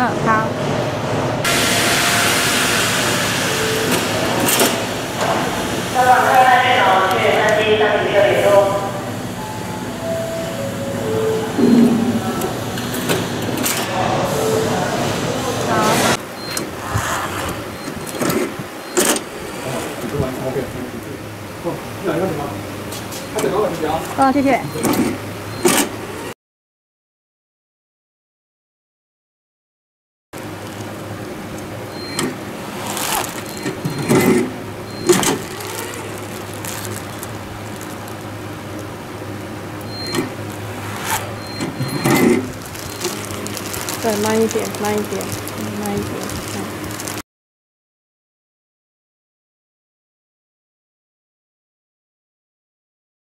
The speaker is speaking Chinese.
嗯，好。消防车在电脑去三 D 三零六点多。哦，谢谢。对，慢一点，慢一点，慢一点。